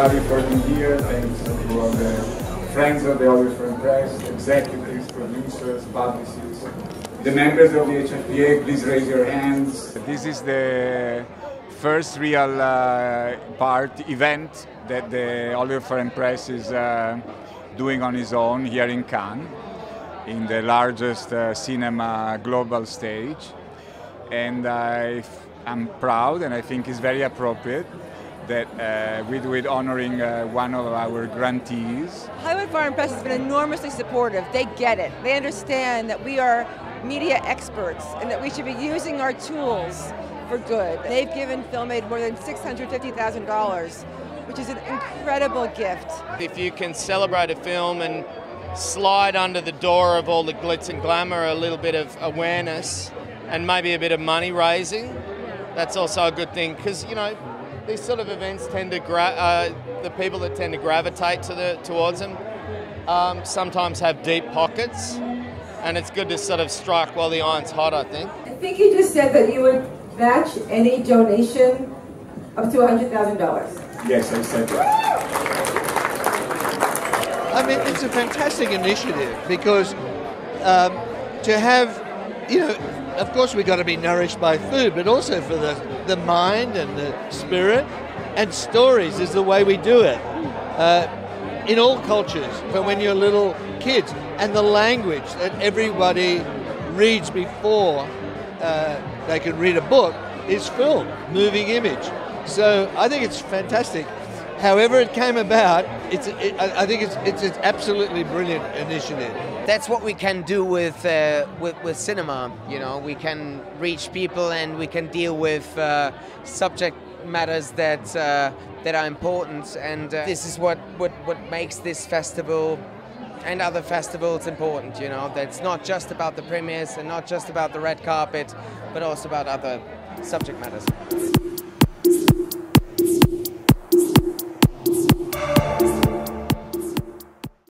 everybody for being here. Thanks to the friends of the Foreign Press, executives, producers, publicists, the members of the HFPA. Please raise your hands. This is the first real uh, part event that the Hollywood Foreign Press is uh, doing on his own here in Cannes, in the largest uh, cinema global stage. And I am proud, and I think it's very appropriate that uh, we do it honoring uh, one of our grantees. Hollywood Foreign Press has been enormously supportive. They get it. They understand that we are media experts and that we should be using our tools for good. They've given FilmAid more than $650,000, which is an incredible gift. If you can celebrate a film and slide under the door of all the glitz and glamour a little bit of awareness and maybe a bit of money raising, that's also a good thing because, you know, these sort of events tend to gra- uh, the people that tend to gravitate to the towards them um, sometimes have deep pockets, and it's good to sort of strike while the iron's hot. I think. I think you just said that you would match any donation up to hundred thousand dollars. Yes, I said that. I mean, it's a fantastic initiative because um, to have, you know, of course we've got to be nourished by food, but also for the, the mind and the spirit and stories is the way we do it. Uh, in all cultures, but when you're little kids, and the language that everybody reads before uh, they can read a book is film, moving image. So I think it's fantastic. However it came about, it's, it, I think it's, it's an absolutely brilliant initiative. that's what we can do with, uh, with with cinema. You know, we can reach people and we can deal with uh, subject matters that uh, that are important. And uh, this is what, what what makes this festival and other festivals important. You know, that's not just about the premieres and not just about the red carpet, but also about other subject matters.